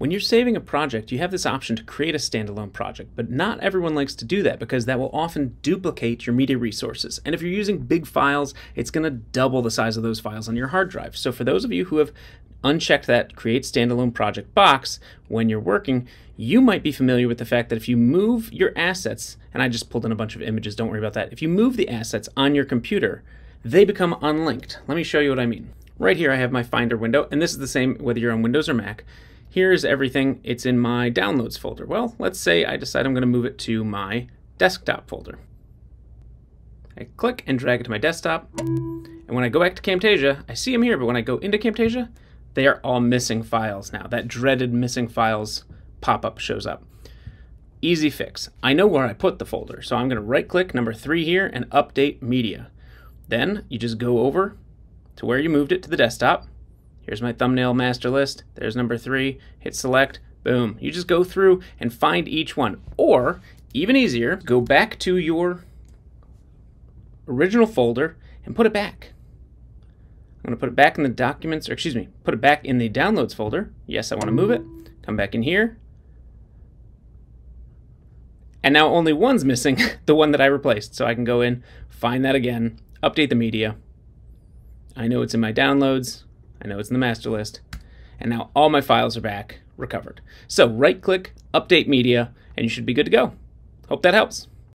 When you're saving a project, you have this option to create a standalone project, but not everyone likes to do that because that will often duplicate your media resources. And if you're using big files, it's going to double the size of those files on your hard drive. So for those of you who have unchecked that create standalone project box when you're working, you might be familiar with the fact that if you move your assets, and I just pulled in a bunch of images, don't worry about that. If you move the assets on your computer, they become unlinked. Let me show you what I mean. Right here I have my Finder window, and this is the same whether you're on Windows or Mac here's everything. It's in my downloads folder. Well, let's say I decide I'm going to move it to my desktop folder. I click and drag it to my desktop. And when I go back to Camtasia, I see them here, but when I go into Camtasia, they are all missing files now. That dreaded missing files pop-up shows up. Easy fix. I know where I put the folder, so I'm going to right-click number three here and update media. Then you just go over to where you moved it to the desktop, Here's my thumbnail master list. There's number three. Hit select. Boom. You just go through and find each one. Or, even easier, go back to your original folder and put it back. I'm going to put it back in the documents, or excuse me, put it back in the downloads folder. Yes, I want to move it. Come back in here. And now only one's missing, the one that I replaced. So I can go in, find that again, update the media. I know it's in my downloads. I know it's in the master list. And now all my files are back recovered. So right click, update media, and you should be good to go. Hope that helps.